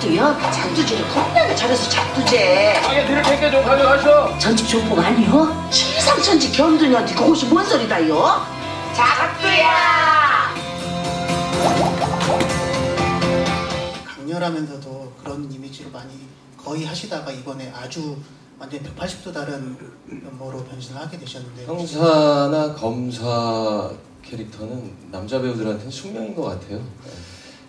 나도요 잡두지를 겁나게 잘해서 잡두제 가게 뒤를 챙겨 좀 가져가셔. 전집 조폭 아니요? 시상천지 겸드냐지 그것이 뭔 소리다요? 잡두야 강렬하면서도 그런 이미지로 많이 거의 하시다가 이번에 아주 완전 180도 다른 면모로 변신을 하게 되셨는데 형사나 검사 캐릭터는 남자 배우들한테는 숙명인 것 같아요.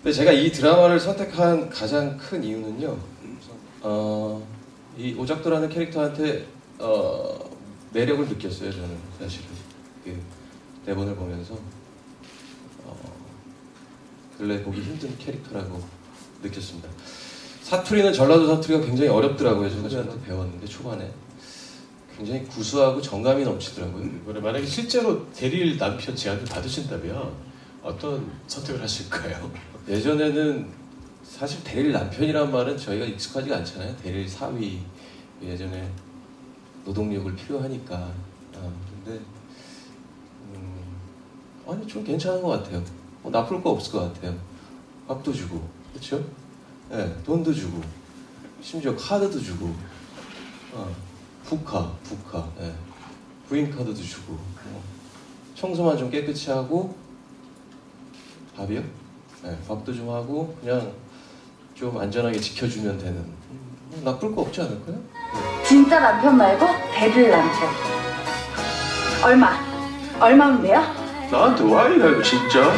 네. 근데 제가 이 드라마를 선택한 가장 큰 이유는요. 어, 이 오작도라는 캐릭터한테 어, 매력을 느꼈어요. 저는 사실은 그 대본을 보면서 어, 근래 보기 힘든 캐릭터라고 느꼈습니다. 사투리는 전라도 사투리가 굉장히 어렵더라고요. 제가 저한테 배웠는데 초반에 굉장히 구수하고 정감이 넘치더라고요. 이번에 만약에 실제로 대릴 남편 제안을 받으신다면 어떤 선택을 하실까요? 예전에는 사실 대릴 남편이란 말은 저희가 익숙하지가 않잖아요. 대릴 사위 예전에 노동력을 필요하니까. 아, 근데 음, 아니 좀 괜찮은 것 같아요. 뭐 나쁠 거 없을 것 같아요. 밥도 주고 그렇죠? 네, 돈도 주고 심지어 카드도 주고 어, 부카 부카 예. 부인 카드도 주고 어, 청소만 좀 깨끗이 하고 밥이요? 네, 밥도 좀 하고 그냥 좀 안전하게 지켜주면 되는 음, 나쁠 거 없지 않을까요? 진짜 남편 말고 대릴 남편. 얼마? 얼마면 돼요? 나한테 와 이래 이거 진짜.